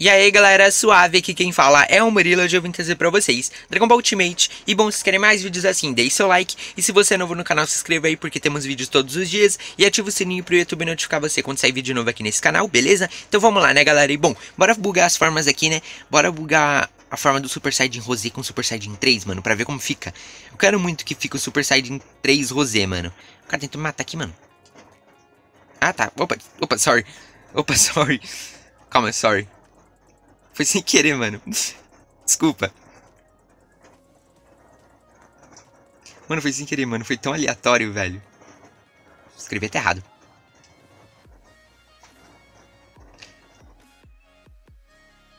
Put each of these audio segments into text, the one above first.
E aí galera, suave aqui quem fala é o Murilo, hoje eu vim trazer pra vocês Dragon Ball Ultimate. E bom, se querem mais vídeos assim, deixe seu like. E se você é novo no canal, se inscreva aí porque temos vídeos todos os dias. E ativa o sininho pro YouTube notificar você quando sair vídeo novo aqui nesse canal, beleza? Então vamos lá né galera, e bom, bora bugar as formas aqui né? Bora bugar a forma do Super Saiyajin Rosé com Super Saiyajin 3, mano, pra ver como fica. Eu quero muito que fique o Super Saiyajin 3 Rosé, mano. O cara tentou me matar aqui, mano. Ah tá, opa, opa, sorry. Opa, sorry. Calma, sorry foi sem querer, mano. Desculpa. Mano, foi sem querer, mano. Foi tão aleatório, velho. Escrevi até errado.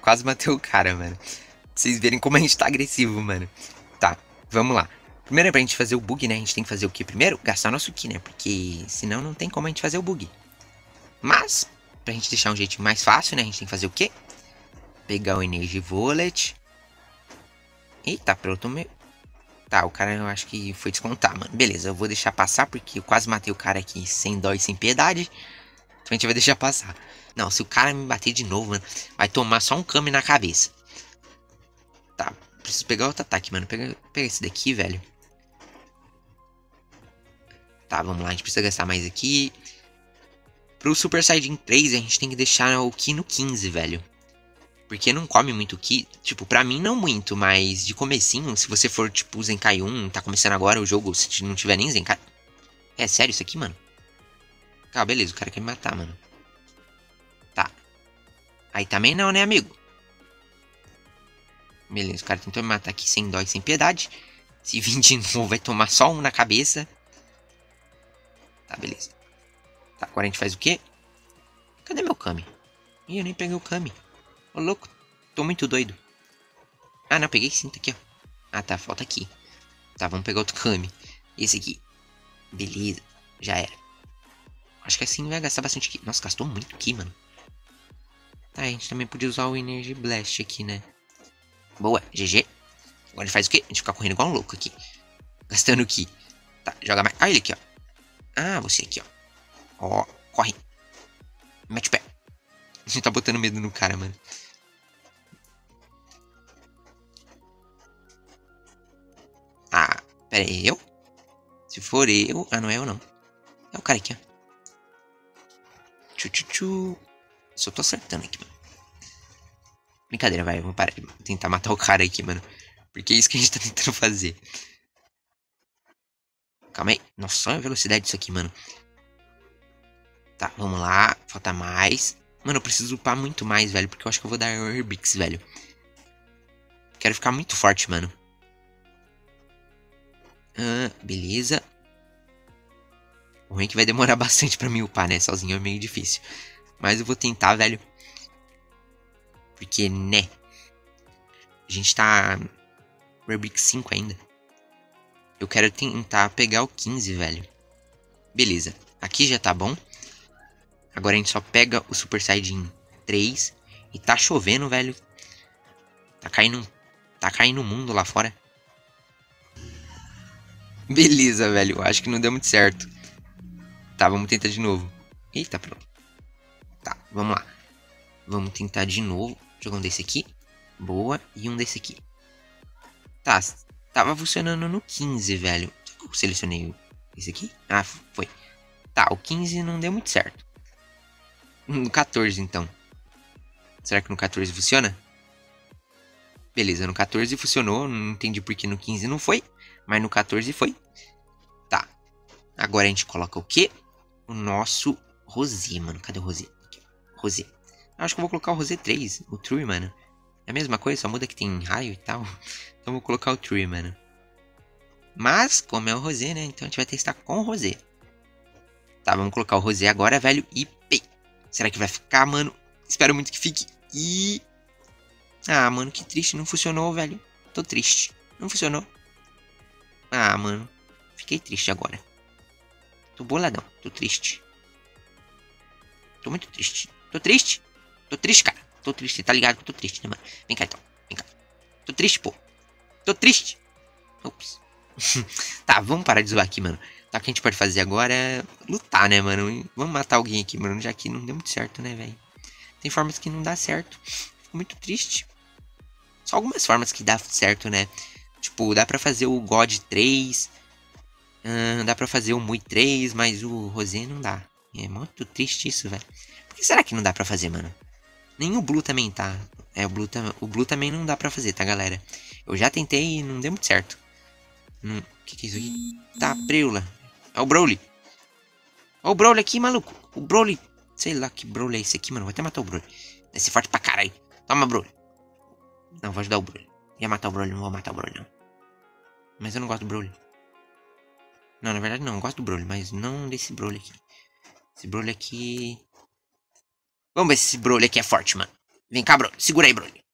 Quase matei o cara, mano. Pra vocês verem como a gente tá agressivo, mano. Tá, vamos lá. Primeiro, pra gente fazer o bug, né? A gente tem que fazer o que primeiro? Gastar nosso Ki, né? Porque senão não tem como a gente fazer o bug. Mas, pra gente deixar um jeito mais fácil, né? A gente tem que fazer o quê? Pegar o Energy Wallet. Eita, pronto. Me... Tá, o cara eu acho que foi descontar, mano. Beleza, eu vou deixar passar porque eu quase matei o cara aqui sem dó e sem piedade. Então a gente vai deixar passar. Não, se o cara me bater de novo, mano, vai tomar só um Kami na cabeça. Tá, preciso pegar outro ataque, mano. Pega, pega esse daqui, velho. Tá, vamos lá. A gente precisa gastar mais aqui. Pro Super Saiyajin 3, a gente tem que deixar o Ki no 15, velho. Porque não come muito Ki. Tipo, pra mim não muito, mas de comecinho, se você for tipo Zenkai 1, tá começando agora o jogo, se não tiver nem Zenkai. É sério isso aqui, mano? Tá, beleza, o cara quer me matar, mano. Tá. Aí também não, né, amigo? Beleza, o cara tentou me matar aqui sem dó e sem piedade. Se vir de novo, vai tomar só um na cabeça. Tá, beleza. Tá, agora a gente faz o quê? Cadê meu Kami? Ih, eu nem peguei o Kami. Ô, louco. Tô muito doido. Ah, não. Peguei sim. Tá aqui, ó. Ah, tá. Falta aqui. Tá, vamos pegar outro Kami. Esse aqui. Beleza. Já era. Acho que assim vai gastar bastante aqui. Nossa, gastou muito aqui, mano. Tá, a gente também podia usar o Energy Blast aqui, né? Boa. GG. Agora ele faz o quê? A gente fica correndo igual um louco aqui. Gastando aqui. Tá, joga mais. Ah, ele aqui, ó. Ah, você aqui, ó. Ó, corre. Mete o pé. A gente tá botando medo no cara, mano. Ah, pera aí, eu? Se for eu... Ah, não é eu, não. É o cara aqui, ó. Tchu, tchu, tchu. Só tô acertando aqui, mano. Brincadeira, vai. Vamos parar de tentar matar o cara aqui, mano. Porque é isso que a gente tá tentando fazer. Calma aí. Nossa, olha a velocidade disso aqui, mano. Tá, vamos lá. Falta mais. Mano, eu preciso upar muito mais, velho. Porque eu acho que eu vou dar Herbix, velho. Quero ficar muito forte, mano. Ah, beleza. O ruim é que vai demorar bastante pra me upar, né? Sozinho é meio difícil. Mas eu vou tentar, velho. Porque, né? A gente tá... Rubik 5 ainda. Eu quero tentar pegar o 15, velho. Beleza. Aqui já tá bom. Agora a gente só pega o Super Saiyajin 3. E tá chovendo, velho. Tá caindo... Tá caindo o mundo lá fora. Beleza, velho. Acho que não deu muito certo. Tá, vamos tentar de novo. Eita, pronto. Tá, vamos lá. Vamos tentar de novo. Jogar um desse aqui. Boa. E um desse aqui. Tá, tava funcionando no 15, velho. Eu selecionei esse aqui? Ah, foi. Tá, o 15 não deu muito certo. No 14, então. Será que no 14 funciona? Beleza, no 14 funcionou. Não entendi por que no 15 não foi. Mas no 14 foi. Tá. Agora a gente coloca o quê? O nosso Rosé, mano. Cadê o Rosé? Rosé. Acho que eu vou colocar o Rosé 3. O True, mano. É a mesma coisa, só muda que tem raio e tal. Então vou colocar o Tree, mano. Mas, como é o Rosé, né? Então a gente vai testar com o Rosé. Tá, vamos colocar o Rosé agora, velho. E. Será que vai ficar, mano? Espero muito que fique. E... Ah, mano, que triste. Não funcionou, velho. Tô triste. Não funcionou. Ah, mano. Fiquei triste agora. Tô boladão. Tô triste. Tô muito triste. Tô triste. Tô triste, cara. Tô triste. Tá ligado que eu tô triste, né, mano? Vem cá, então. Vem cá. Tô triste, pô. Tô triste. Ops. tá, vamos parar de zoar aqui, mano. Tá, o que a gente pode fazer agora é lutar, né, mano? Vamos matar alguém aqui, mano. Já que não deu muito certo, né, velho? Tem formas que não dá certo. Fico muito triste. Só algumas formas que dá certo, né? Tipo, dá pra fazer o God 3. Hum, dá pra fazer o Mui 3, mas o Rosé não dá. É muito triste isso, velho. Por que será que não dá pra fazer, mano? Nem o Blue também tá. É, o Blue, o Blue também não dá pra fazer, tá, galera? Eu já tentei e não deu muito certo. Hum, que que é isso aqui? Tá, preula. É o Broly. Ó o Broly aqui, maluco. O Broly. Sei lá que Broly é esse aqui, mano. Vou até matar o Broly. Esse forte pra caralho. Toma, Broly. Não, vou ajudar o Broly. Ia matar o Broly, não vou matar o Broly, não. Mas eu não gosto do Broly. Não, na verdade não, eu gosto do Broly, mas não desse Broly aqui. Esse Broly aqui... Vamos ver se esse Broly aqui é forte, mano. Vem cá, Broly. Segura aí, Broly.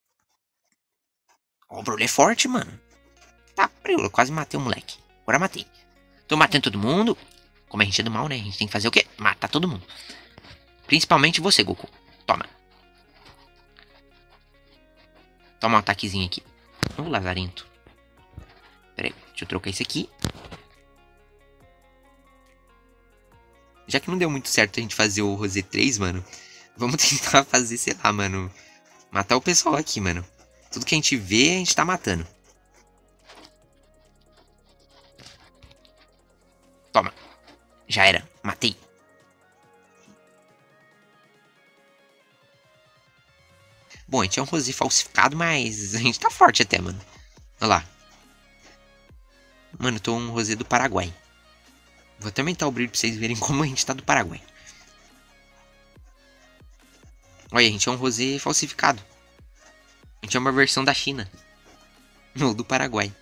Ó, o Broly é forte, mano. Tá, eu quase matei o moleque. Agora matei. Tô matando todo mundo. Como a gente é do mal, né? A gente tem que fazer o quê? Matar todo mundo. Principalmente você, Goku. Toma. Toma um ataquezinho aqui. Ô, oh, lazarento. Pera aí, deixa eu trocar isso aqui. Já que não deu muito certo a gente fazer o Rosé 3, mano. Vamos tentar fazer, sei lá, mano. Matar o pessoal aqui, mano. Tudo que a gente vê, a gente tá matando. Já era. Matei. Bom, a gente é um rosé falsificado, mas a gente tá forte até, mano. Olha lá. Mano, eu tô um rosé do Paraguai. Vou até aumentar o brilho pra vocês verem como a gente tá do Paraguai. Olha, a gente é um rosé falsificado. A gente é uma versão da China. Ou do Paraguai.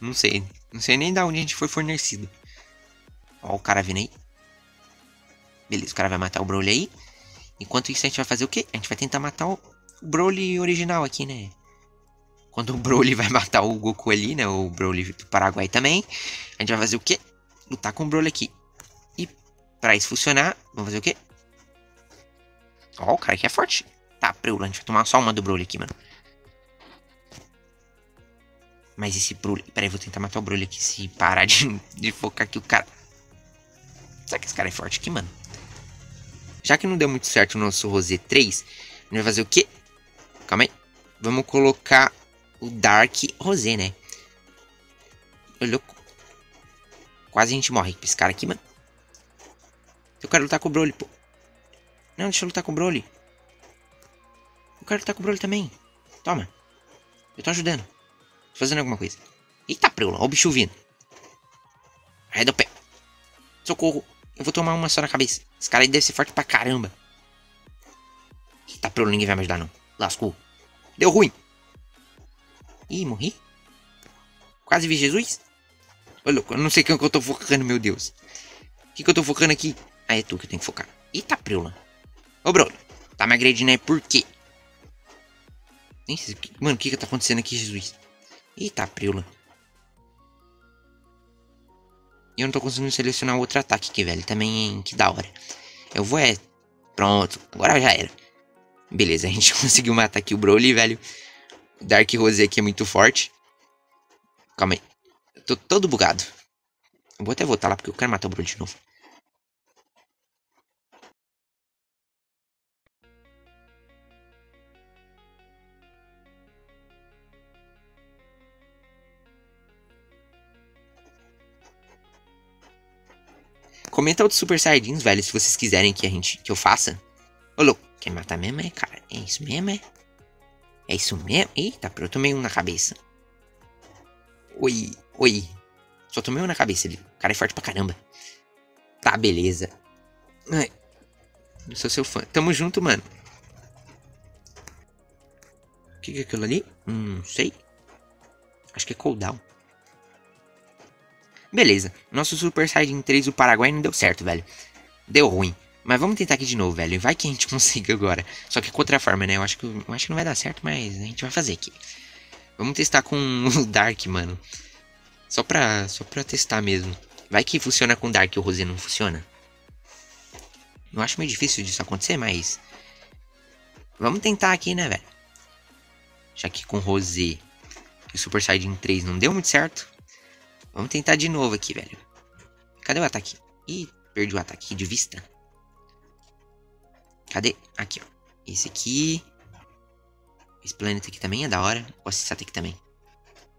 Não sei. Não sei nem da onde a gente foi fornecido. Ó o cara vindo aí. Beleza, o cara vai matar o Broly aí. Enquanto isso, a gente vai fazer o quê? A gente vai tentar matar o, o Broly original aqui, né? Quando o Broly vai matar o Goku ali, né? O Broly do Paraguai também. A gente vai fazer o quê? Lutar com o Broly aqui. E pra isso funcionar, vamos fazer o quê? Ó, o cara aqui é forte. Tá, Preula, a gente vai tomar só uma do Broly aqui, mano. Mas esse Broly... Pera aí, vou tentar matar o Broly aqui. Se parar de, de focar aqui o cara... Será que esse cara é forte aqui, mano? Já que não deu muito certo o nosso Rosé 3, a gente vai fazer o quê? Calma aí. Vamos colocar o Dark Rosé, né? Ô, louco. Quase a gente morre com esse cara aqui, mano. Eu quero lutar com o Broly, pô. Não, deixa eu lutar com o Broly. Eu quero lutar com o Broly também. Toma. Eu tô ajudando. Tô fazendo alguma coisa. Eita, preula. Ó o bicho vindo. Arreda o pé. Socorro. Eu vou tomar uma só na cabeça. Esse cara aí deve ser forte pra caramba. Eita, pro ninguém vai me ajudar não. Lascou. Deu ruim. Ih, morri. Quase vi Jesus. Ô, louco, eu não sei quem que eu tô focando, meu Deus. O que, que eu tô focando aqui? Ah, é tu que tem que focar. Eita, preula. Ô, Bruno. Tá me agredindo aí por quê? Mano, o que que tá acontecendo aqui, Jesus? Eita, preula. E eu não tô conseguindo selecionar outro ataque aqui, velho. Também, que da hora. Eu vou, é... Pronto, agora já era. Beleza, a gente conseguiu matar aqui o Broly, velho. O Dark Rose aqui é muito forte. Calma aí. Eu tô todo bugado. Eu vou até voltar lá porque eu quero matar o Broly de novo. Comenta outros Super Saiyajins, velho, se vocês quiserem que a gente que eu faça. Ô, louco, quer matar mesmo, é, cara? É isso mesmo, é? É isso mesmo? Eita, eu tomei um na cabeça. Oi, oi. Só tomei um na cabeça ali. O cara é forte pra caramba. Tá, beleza. Ai, eu sou seu fã. Tamo junto, mano. O que, que é aquilo ali? Hum, não sei. Acho que é cooldown. Beleza, nosso Super Saiyajin 3 do Paraguai não deu certo, velho. Deu ruim. Mas vamos tentar aqui de novo, velho. Vai que a gente consiga agora. Só que com outra forma, né? Eu acho que, eu acho que não vai dar certo, mas a gente vai fazer aqui. Vamos testar com o Dark, mano. Só pra, só pra testar mesmo. Vai que funciona com Dark e o Rosé não funciona. Eu acho meio difícil disso acontecer, mas... Vamos tentar aqui, né, velho? Já que com o Rosé e o Super Saiyajin 3 não deu muito certo. Vamos tentar de novo aqui, velho. Cadê o ataque? Ih, perdi o ataque de vista. Cadê? Aqui, ó. Esse aqui. Esse planeta aqui também é da hora. Vou acessar aqui também.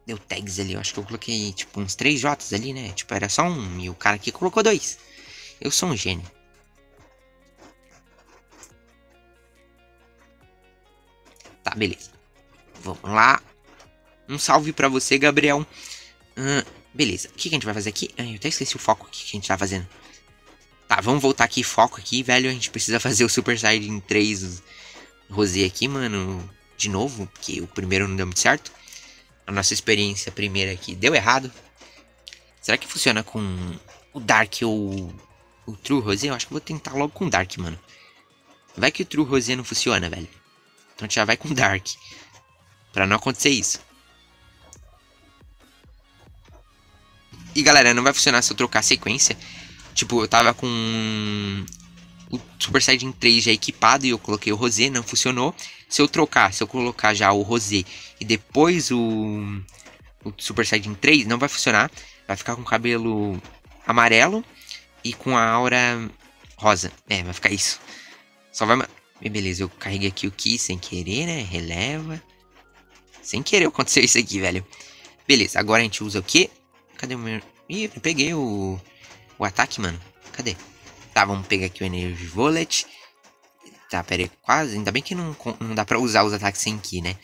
Deu tags ali. Eu acho que eu coloquei, tipo, uns 3 J's ali, né? Tipo, era só um. E o cara aqui colocou dois. Eu sou um gênio. Tá, beleza. Vamos lá. Um salve pra você, Gabriel. Uh, beleza. O que, que, a gente vai fazer aqui? Ah, eu até esqueci o foco aqui que a gente tá fazendo. Tá, vamos voltar aqui. Foco aqui, velho. A gente precisa fazer o Super Saiyajin 3 Rosé aqui, mano. De novo, porque o primeiro não deu muito certo. A nossa experiência primeira aqui deu errado. Será que funciona com o Dark ou o True Rosé? Eu acho que vou tentar logo com o Dark, mano. Vai que o True Rosé não funciona, velho. Então a gente já vai com o Dark. Pra não acontecer isso. E galera, não vai funcionar se eu trocar a sequência. Tipo, eu tava com o Super Saiyajin 3 já equipado e eu coloquei o Rosé, não funcionou. Se eu trocar, se eu colocar já o Rosé e depois o, o Super Saiyajin 3, não vai funcionar. Vai ficar com o cabelo amarelo e com a aura rosa. É, vai ficar isso. Só vai... Beleza, eu carreguei aqui o Ki sem querer, né? Releva. Sem querer aconteceu isso aqui, velho. Beleza, agora a gente usa o quê? Cadê o meu... Ih, peguei o... O ataque, mano. Cadê? Tá, vamos pegar aqui o Energy Volet. Tá, pera aí, quase. Ainda bem que não, não dá pra usar os ataques sem Ki, né?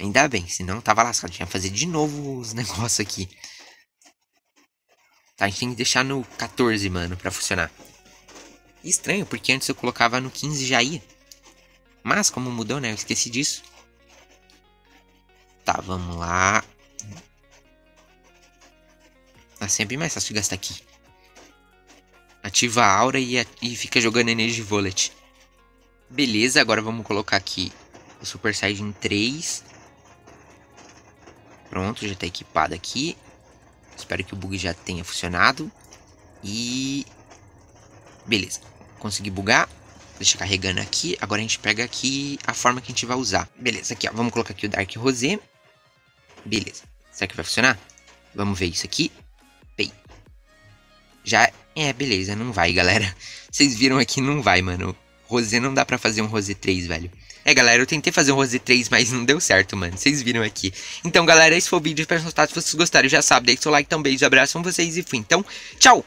Ainda bem, senão tava lascado. Tinha que fazer de novo os negócios aqui. Tá, a gente tem que deixar no 14, mano, pra funcionar. Estranho, porque antes eu colocava no 15 já ia. Mas, como mudou, né? Eu esqueci disso. Tá, vamos lá. É sempre mais fácil de gastar aqui. Ativa a aura e, e fica jogando Energy Volet. Beleza, agora vamos colocar aqui o Super Saiyajin 3. Pronto, já está equipado aqui. Espero que o bug já tenha funcionado. E... Beleza, consegui bugar. Deixa carregando aqui. Agora a gente pega aqui a forma que a gente vai usar. Beleza, aqui ó, vamos colocar aqui o Dark Rosé. Beleza, será que vai funcionar? Vamos ver isso aqui. Já é, beleza, não vai, galera. Vocês viram aqui, não vai, mano. Rosé não dá pra fazer um Rosé 3, velho. É, galera, eu tentei fazer um Rosé 3, mas não deu certo, mano. Vocês viram aqui. Então, galera, esse foi o vídeo. Espero que vocês gostaram. Já sabe, deixa o like, então beijo, abraço com vocês e fui. Então, tchau!